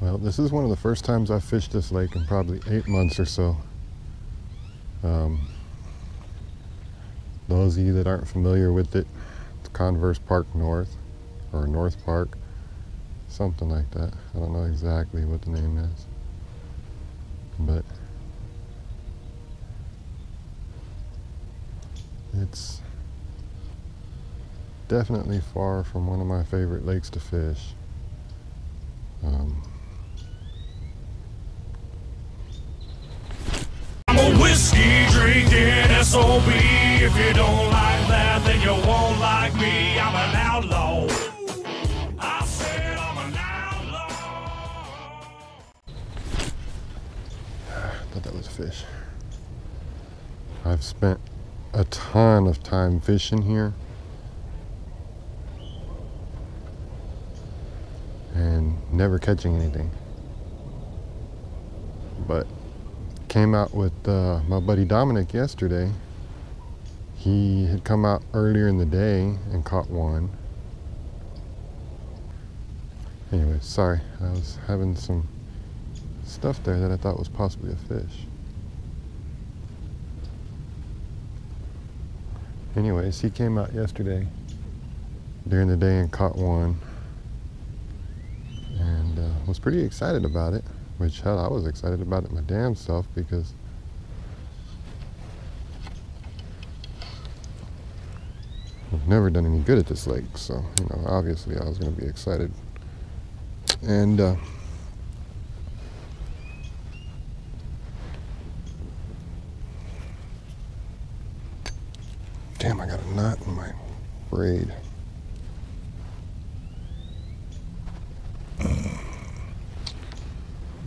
Well, this is one of the first times I've fished this lake in probably eight months or so. Um, those of you that aren't familiar with it, it's Converse Park North or North Park, something like that. I don't know exactly what the name is, but it's definitely far from one of my favorite lakes to fish. Um, A whiskey drinking SOB. If you don't like that, then you won't like me. I'm an outlaw. I said I'm an outlaw. thought that was a fish. I've spent a ton of time fishing here. And never catching anything. But came out with uh, my buddy Dominic yesterday. He had come out earlier in the day and caught one. Anyway, sorry, I was having some stuff there that I thought was possibly a fish. Anyways, he came out yesterday during the day and caught one and uh, was pretty excited about it. Which, hell, I was excited about it my damn self because I've never done any good at this lake. So, you know, obviously I was going to be excited. And, uh, Damn, I got a knot in my braid.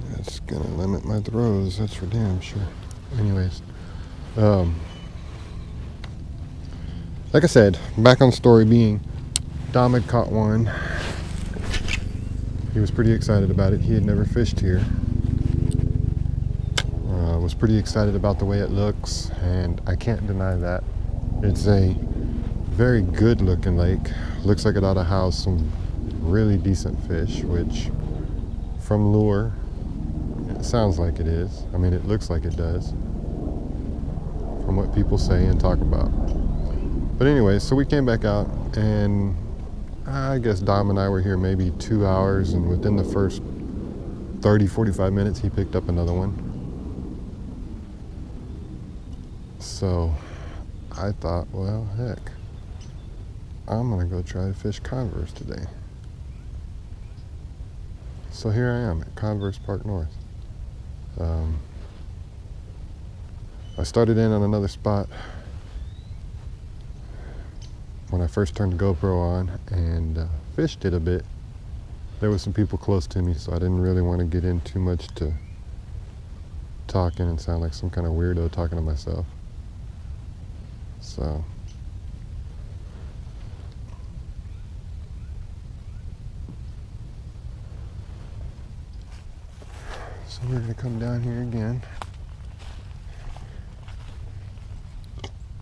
That's gonna limit my throws, that's for damn sure. Anyways, um, like I said, back on story being, Dom had caught one. He was pretty excited about it. He had never fished here. Uh, was pretty excited about the way it looks, and I can't deny that. It's a very good looking lake. Looks like it ought to house some really decent fish, which from lure, it sounds like it is. I mean, it looks like it does from what people say and talk about. But anyway, so we came back out and I guess Dom and I were here maybe two hours and within the first 30, 45 minutes, he picked up another one. So I thought, well, heck, I'm gonna go try to fish Converse today. So here I am at Converse Park North. Um, I started in on another spot when I first turned the GoPro on and uh, fished it a bit. There was some people close to me, so I didn't really want to get in too much to talking and sound like some kind of weirdo talking to myself. So. So we're gonna come down here again.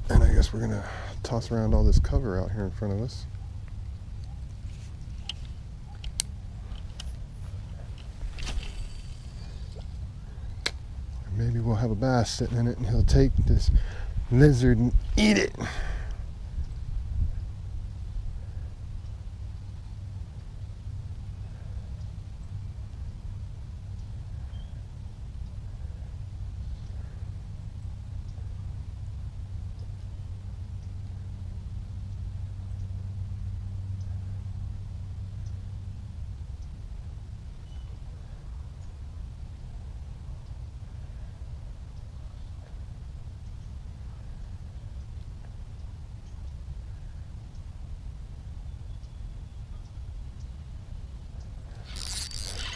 And I guess we're gonna toss around all this cover out here in front of us. Maybe we'll have a bass sitting in it and he'll take this lizard and eat it.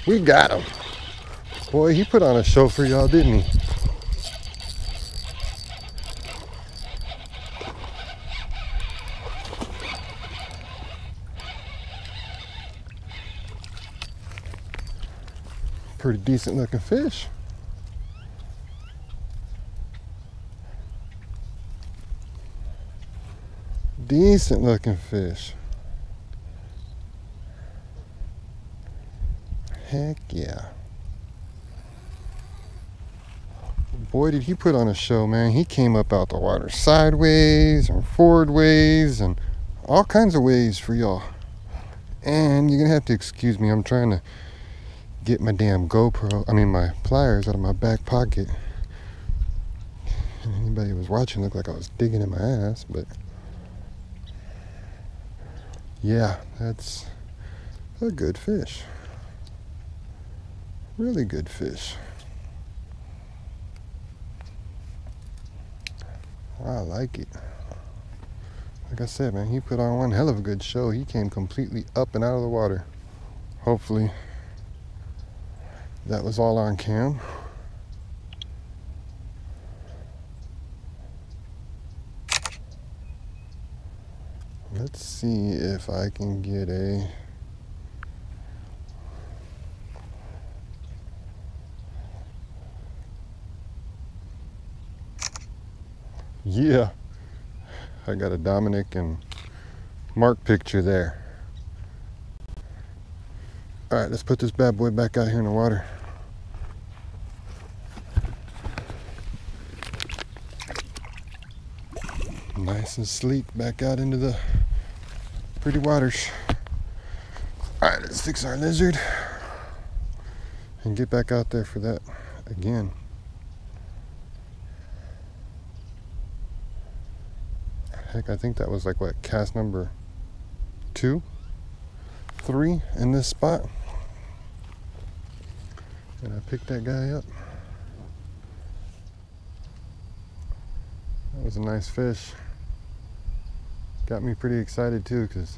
We got him. Boy, he put on a show for y'all, didn't he? Pretty decent looking fish. Decent looking fish. Heck yeah. Boy, did he put on a show, man. He came up out the water sideways and forward ways and all kinds of ways for y'all. And you're going to have to excuse me. I'm trying to get my damn GoPro, I mean, my pliers out of my back pocket. And anybody who was watching looked like I was digging in my ass, but yeah, that's a good fish. Really good fish. I like it. Like I said, man, he put on one hell of a good show. He came completely up and out of the water. Hopefully, that was all on cam. Let's see if I can get a Yeah. I got a Dominic and Mark picture there. All right, let's put this bad boy back out here in the water. Nice and sleek back out into the pretty waters. All right, let's fix our lizard and get back out there for that again. Heck, I think that was like what cast number two, three in this spot. And I picked that guy up. That was a nice fish. Got me pretty excited too because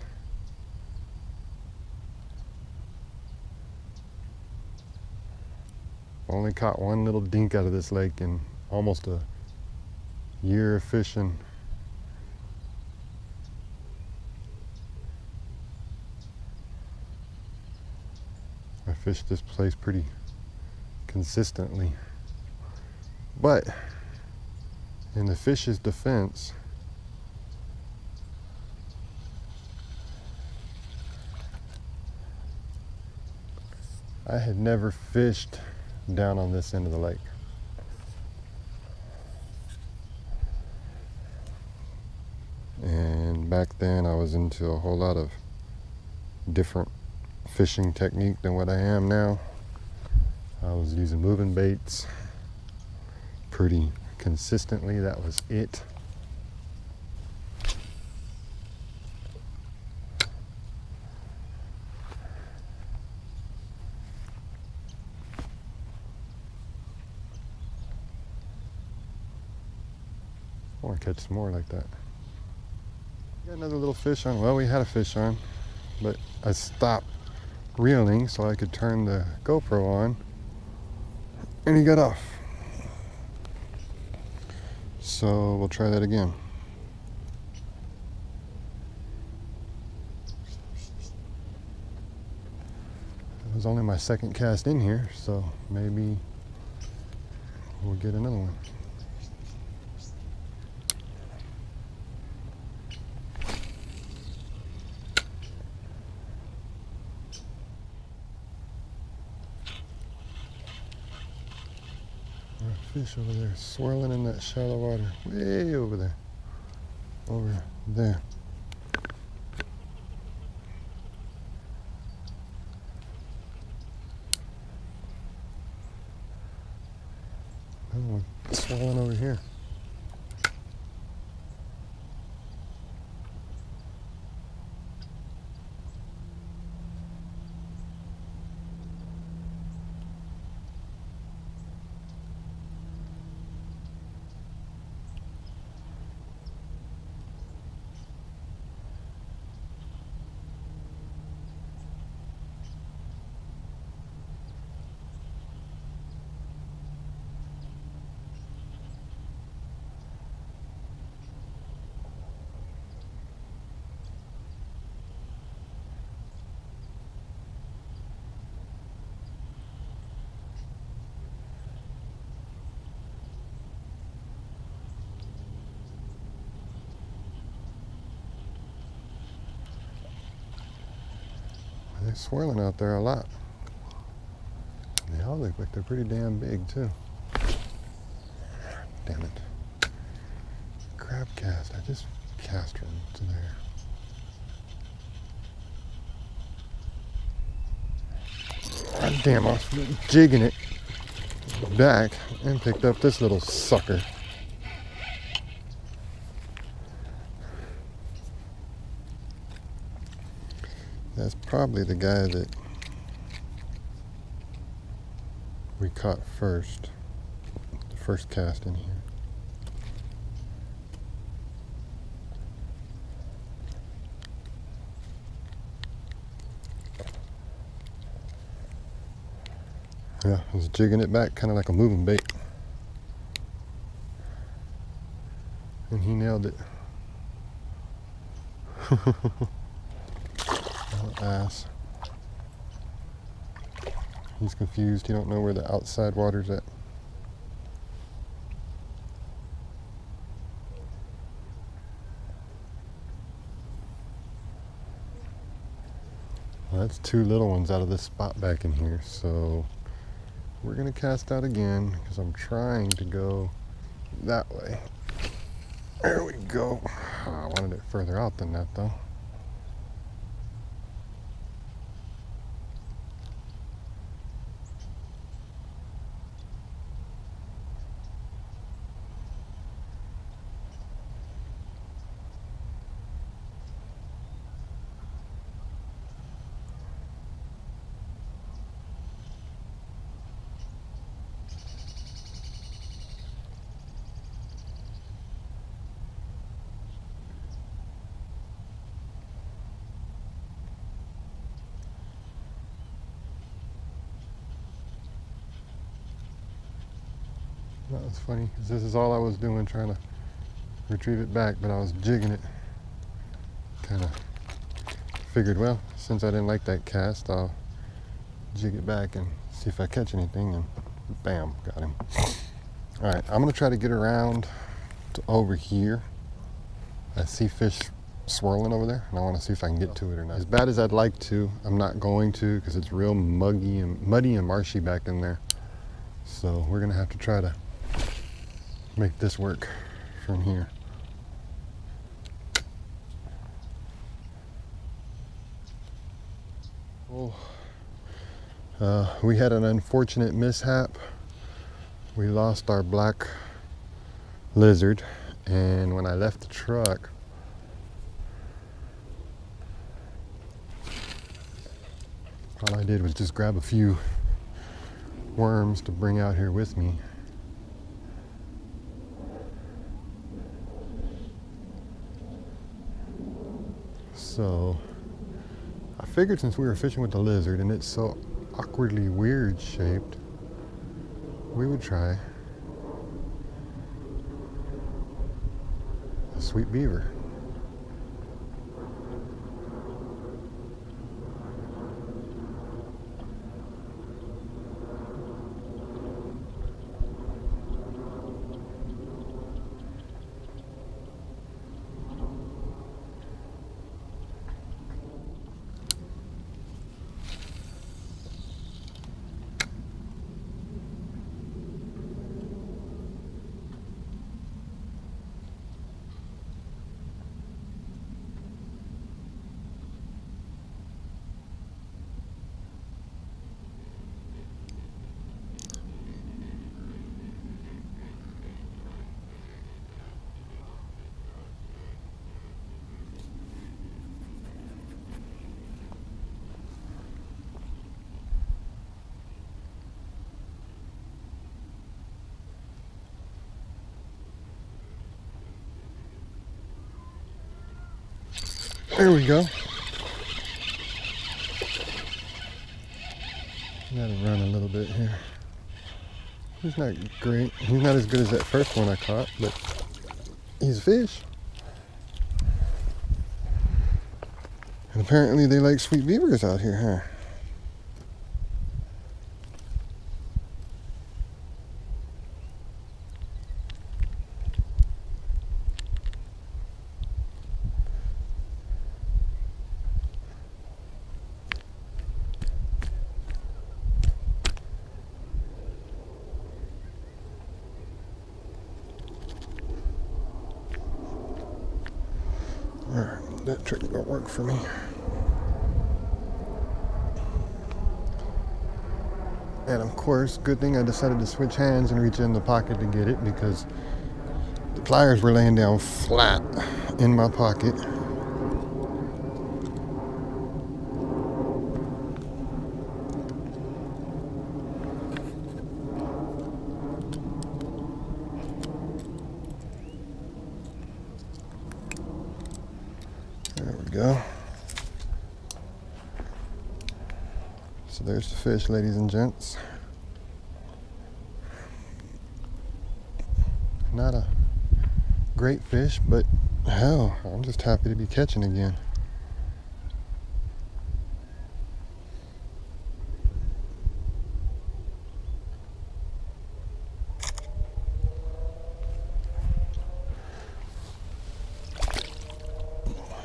only caught one little dink out of this lake in almost a year of fishing. I fish this place pretty consistently. But in the fish's defense, I had never fished down on this end of the lake. And back then I was into a whole lot of different fishing technique than what I am now. I was using moving baits pretty consistently. That was it. I want to catch some more like that. Got another little fish on. Well, we had a fish on, but I stopped reeling so I could turn the GoPro on and he got off. So we'll try that again. It was only my second cast in here, so maybe we'll get another one. Fish over there swirling in that shallow water way over there. Over there another one swirling over here They're swirling out there a lot. They all look like they're pretty damn big too. Damn it. Crab cast. I just cast her to there. God damn, I was jigging it back and picked up this little sucker. That's probably the guy that we caught first, the first cast in here. Yeah, I was jigging it back kind of like a moving bait. And he nailed it. Oh, ass. He's confused. He don't know where the outside water's at. Well, that's two little ones out of this spot back in here. So we're gonna cast out again because I'm trying to go that way. There we go. Ah, I wanted it further out than that though. That was funny this is all I was doing trying to retrieve it back, but I was jigging it. Kind of figured, well, since I didn't like that cast, I'll jig it back and see if I catch anything, and bam, got him. All right, I'm gonna try to get around to over here. I see fish swirling over there, and I want to see if I can get to it or not. As bad as I'd like to, I'm not going to because it's real muggy and muddy and marshy back in there. So we're gonna have to try to make this work from here. Well, uh, we had an unfortunate mishap. We lost our black lizard, and when I left the truck, all I did was just grab a few worms to bring out here with me. So I figured since we were fishing with the lizard and it's so awkwardly weird shaped, we would try a sweet beaver. There we go. Gotta run a little bit here. He's not great. He's not as good as that first one I caught, but he's a fish. And apparently they like sweet beavers out here, huh? Trick don't work for me. And of course, good thing I decided to switch hands and reach in the pocket to get it because the pliers were laying down flat in my pocket. There we go. So there's the fish, ladies and gents. Not a great fish, but hell, I'm just happy to be catching again.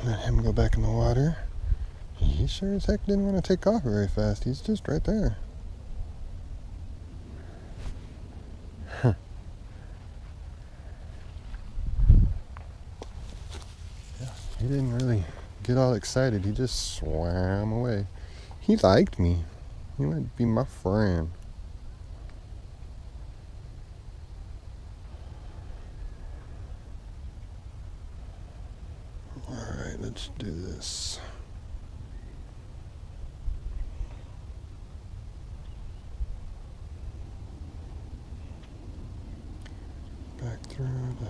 Let him go back in the water. He sure as heck didn't want to take off very fast. He's just right there. Yeah, he didn't really get all excited. He just swam away. He liked me. He to be my friend. All right, let's do this. Back through the.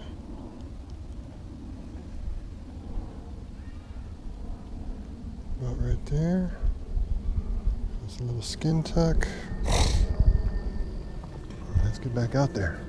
About right there. There's a little skin tuck. Let's get back out there.